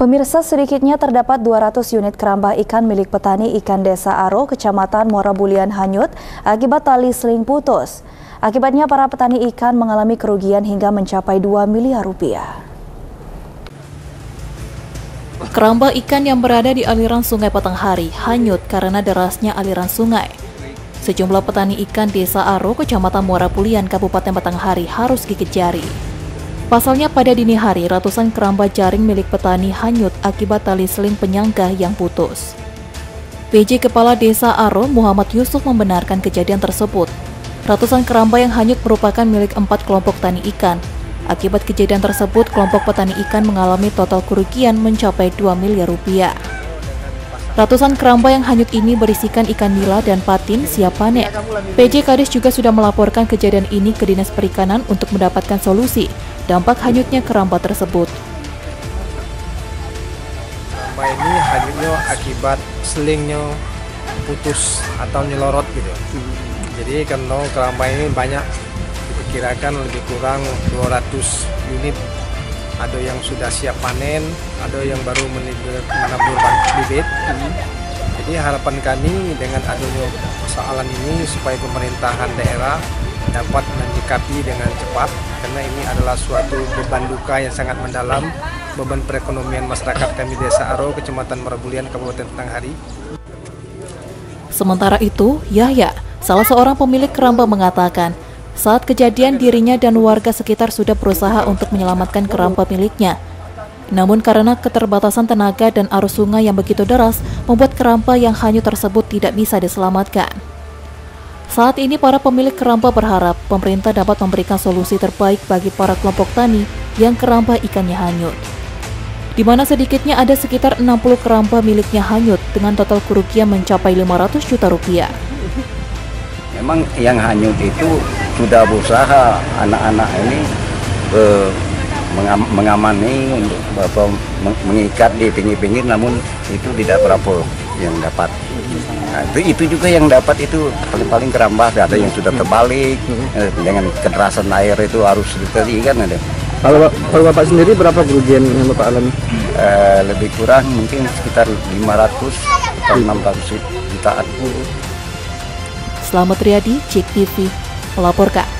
Pemirsa sedikitnya terdapat 200 unit kerambah ikan milik petani ikan desa Aro, kecamatan Muara Bulian hanyut akibat tali seling putus. Akibatnya para petani ikan mengalami kerugian hingga mencapai 2 miliar rupiah. Kerambah ikan yang berada di aliran sungai Patanghari hanyut karena derasnya aliran sungai. Sejumlah petani ikan desa Aro, kecamatan Muara Bulian, Kabupaten Batanghari harus gigit jari. Pasalnya pada dini hari ratusan keramba jaring milik petani hanyut akibat tali seling penyangga yang putus. PJ Kepala Desa Aro Muhammad Yusuf membenarkan kejadian tersebut. Ratusan keramba yang hanyut merupakan milik empat kelompok tani ikan. Akibat kejadian tersebut, kelompok petani ikan mengalami total kerugian mencapai 2 miliar rupiah. Ratusan keramba yang hanyut ini berisikan ikan nila dan patin siap panen. PJ Kadis juga sudah melaporkan kejadian ini ke Dinas Perikanan untuk mendapatkan solusi dampak hanyutnya keramba tersebut. Keramba ini hanyutnya akibat selingnya putus atau nyelorot gitu. Jadi karena keramba ini banyak diperkirakan lebih kurang 200 unit ada yang sudah siap panen, ada yang baru menabur bibit. Jadi harapan kami dengan adanya persoalan ini supaya pemerintahan daerah dapat menyikapi dengan cepat karena ini adalah suatu beban duka yang sangat mendalam beban perekonomian masyarakat kami Desa Aro, Kecamatan Merabulian, Kabupaten Tanghari. Sementara itu, Yahya, salah seorang pemilik keramba mengatakan, saat kejadian dirinya dan warga sekitar sudah berusaha untuk menyelamatkan keramba miliknya. Namun karena keterbatasan tenaga dan arus sungai yang begitu deras, membuat keramba yang hanyut tersebut tidak bisa diselamatkan. Saat ini para pemilik keramba berharap pemerintah dapat memberikan solusi terbaik bagi para kelompok tani yang keramba ikannya hanyut. Di mana sedikitnya ada sekitar 60 keramba miliknya hanyut dengan total kerugian mencapai 500 juta rupiah. Memang yang hanyut itu sudah berusaha anak-anak ini eh, mengamani untuk mengikat di pinggir-pinggir namun itu tidak berapa yang dapat. Nah, itu, itu juga yang dapat itu paling-paling kerambah ada yang sudah terbalik eh, dengan kederasan air itu harus dikali kan ada. Kalau, kalau bapak sendiri berapa kerugian yang bapak alami? Eh, lebih kurang mungkin sekitar 500 atau 600 jutaan. Selamat Riyadi, Cek TV, melaporkan.